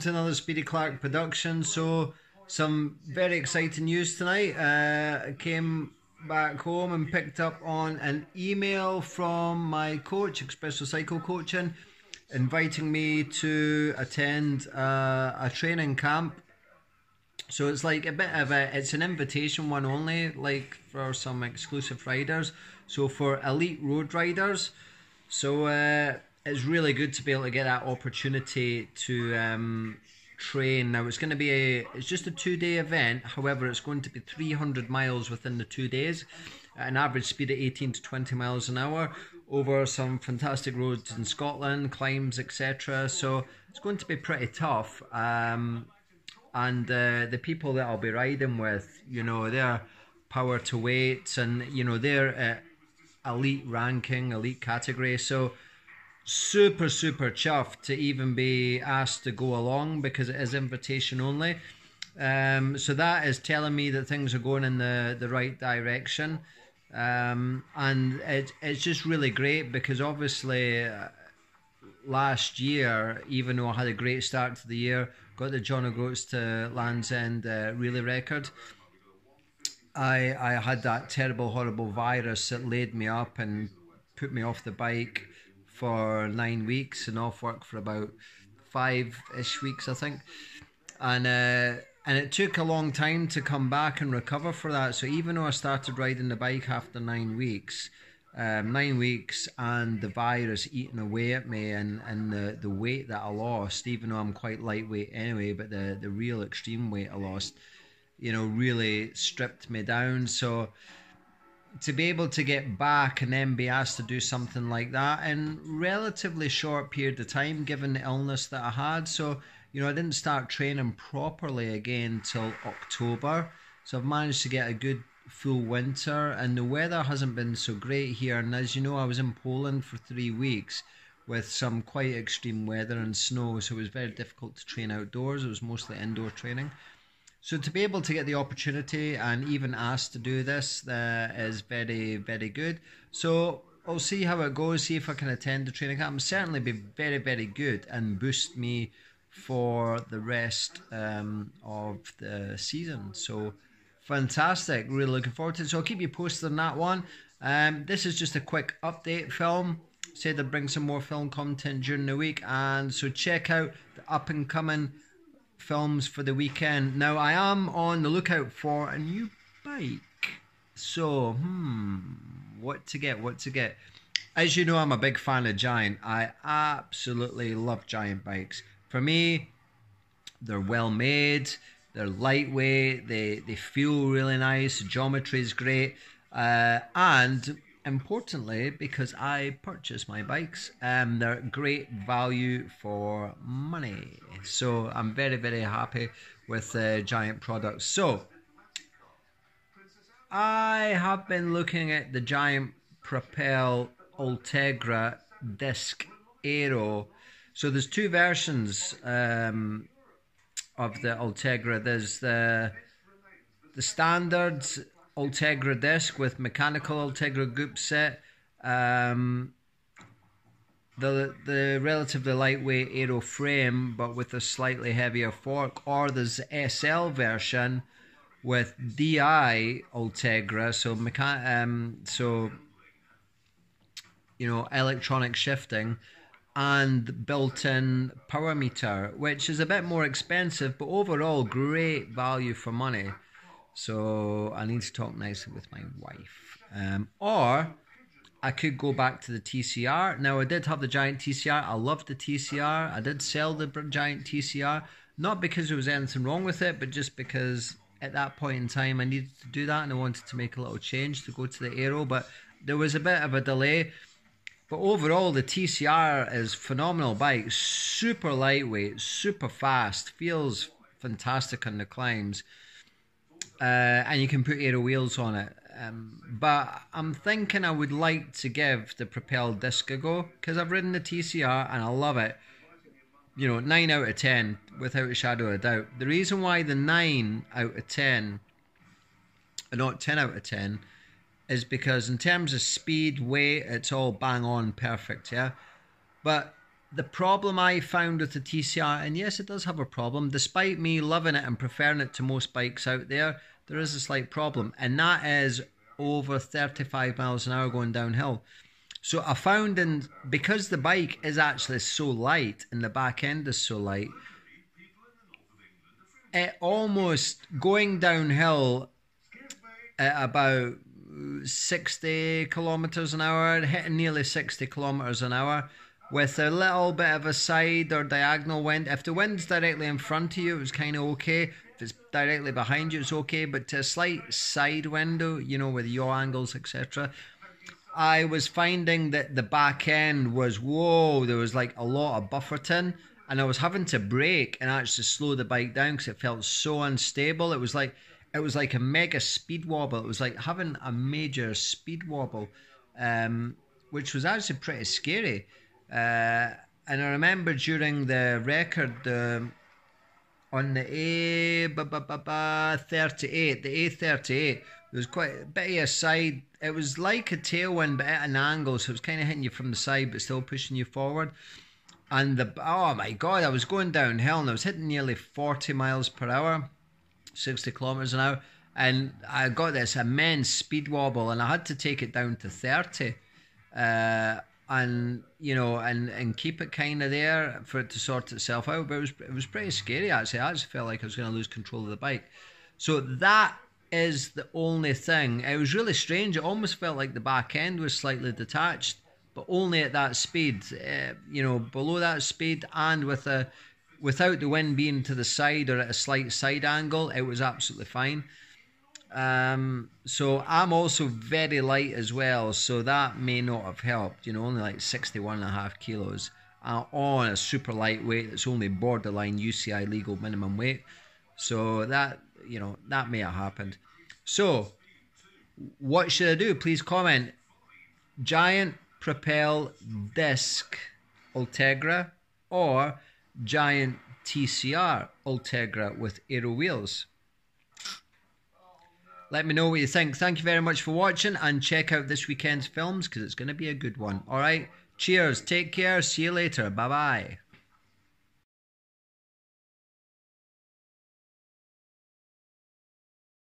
to another Speedieclark production. So, some very exciting news tonight. Uh, came back home and picked up on an email from my coach, Expresso Cycle Coaching, inviting me to attend uh, a training camp. So it's like a bit of a, it's an invitation one only, like for some exclusive riders. So for elite road riders. So uh, it's really good to be able to get that opportunity to um, train. Now it's going to be a it's just a two day event. However, it's going to be 300 miles within the two days, at an average speed of 18 to 20 miles an hour over some fantastic roads in Scotland, climbs, etc. So it's going to be pretty tough. Um, and uh, the people that I'll be riding with, you know, they're power to weight, and you know they're uh, elite ranking, elite category. So super super chuffed to even be asked to go along because it is invitation only. Um, so that is telling me that things are going in the, the right direction. Um, and it, it's just really great because obviously uh, last year even though I had a great start to the year got the John O'Groats to Land's End uh, relay record. I, I had that terrible horrible virus that laid me up and put me off the bike for nine weeks and off work for about five ish weeks, I think. And uh, and it took a long time to come back and recover for that. So even though I started riding the bike after nine weeks, um, nine weeks, and the virus eating away at me, and, and the, the weight that I lost, even though I'm quite lightweight anyway, but the, the real extreme weight I lost, you know, really stripped me down. So to be able to get back and then be asked to do something like that in relatively short period of time given the illness that I had. So you know I didn't start training properly again till October. So I've managed to get a good full winter and the weather hasn't been so great here. And as you know I was in Poland for 3 weeks with some quite extreme weather and snow so it was very difficult to train outdoors. It was mostly indoor training so to be able to get the opportunity and even asked to do this uh, is very, very good. So I'll see how it goes, see if I can attend the training camp. Certainly be very, very good and boost me for the rest um, of the season. So fantastic. Really looking forward to it. So I'll keep you posted on that one. Um, this is just a quick update film. Said I'd bring some more film content during the week. And so check out the up and coming films for the weekend. Now, I am on the lookout for a new bike. So, hmm, what to get? What to get? As you know, I'm a big fan of Giant. I absolutely love Giant bikes. For me, they're well made, they're lightweight, they, they feel really nice, geometry is great, uh, and importantly, because I purchase my bikes, um, they're great value for money. So I'm very, very happy with the Giant products. So I have been looking at the Giant Propel Ultegra Disc Aero. So there's two versions um, of the Ultegra. There's the the standard Ultegra disc with mechanical Ultegra group set. Um, the the relatively lightweight aero frame, but with a slightly heavier fork, or there's SL version with DI Ultegra, so mechan- um, so you know electronic shifting and built-in power meter, which is a bit more expensive, but overall great value for money. So I need to talk nicely with my wife. Um, or I could go back to the TCR. Now I did have the giant TCR. I loved the TCR. I did sell the giant TCR, not because there was anything wrong with it, but just because at that point in time I needed to do that and I wanted to make a little change to go to the Aero. But there was a bit of a delay. But overall, the TCR is phenomenal bike, super lightweight, super fast, feels fantastic on the climbs uh, and you can put aero wheels on it. Um, but I'm thinking I would like to give the Propel disc a go because I've ridden the TCR and I love it. You know, 9 out of 10 without a shadow of a doubt. The reason why the 9 out of 10 are not 10 out of 10 is because in terms of speed, weight, it's all bang on perfect, yeah? But the problem I found with the TCR, and yes, it does have a problem, despite me loving it and preferring it to most bikes out there, there is a slight problem, and that is over 35 miles an hour going downhill. So I found, in because the bike is actually so light and the back end is so light, it almost going downhill at about 60 kilometers an hour, hitting nearly 60 kilometers an hour with a little bit of a side or diagonal wind. If the wind's directly in front of you, it was kind of okay. If it's directly behind you, it's okay. But to a slight side window, you know, with yaw angles, etc., I was finding that the back end was whoa. There was like a lot of bufferton, and I was having to brake and actually slow the bike down because it felt so unstable. It was like it was like a mega speed wobble. It was like having a major speed wobble, um, which was actually pretty scary. Uh, and I remember during the record um, on the A 38, the A38, there was quite a bit of a side. It was like a tailwind, but at an angle, so it was kind of hitting you from the side, but still pushing you forward. And the oh my god, I was going downhill and I was hitting nearly 40 miles per hour, 60 kilometers an hour, and I got this immense speed wobble, and I had to take it down to 30. Uh, and you know, and and keep it kind of there for it to sort itself out. But it was it was pretty scary actually. I just felt like I was going to lose control of the bike. So that is the only thing. It was really strange. It almost felt like the back end was slightly detached, but only at that speed. Uh, you know, below that speed and with a without the wind being to the side or at a slight side angle, it was absolutely fine. Um, so I'm also very light as well, so that may not have helped. You know, only like 61 and a half kilos on a super lightweight that's only borderline UCI legal minimum weight. So that you know that may have happened. So what should I do? Please comment. Giant Propel Disc Ultegra or Giant TCR Ultegra with aero wheels. Let me know what you think. Thank you very much for watching and check out this weekend's films because it's going to be a good one. All right. Cheers. Take care. See you later. Bye bye.